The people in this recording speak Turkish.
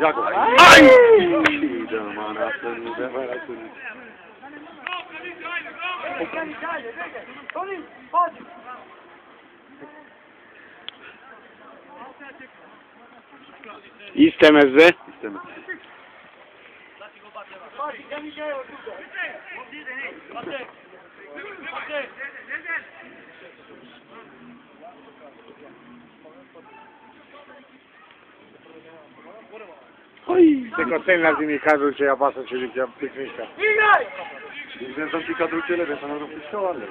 Aj! Idę, mana, ten zewera, ten... İstemezdi. İstemez. Se costellati mi caduce a pasta ci ricchiamo picnica. Mi sono caduce le persone non più sciole.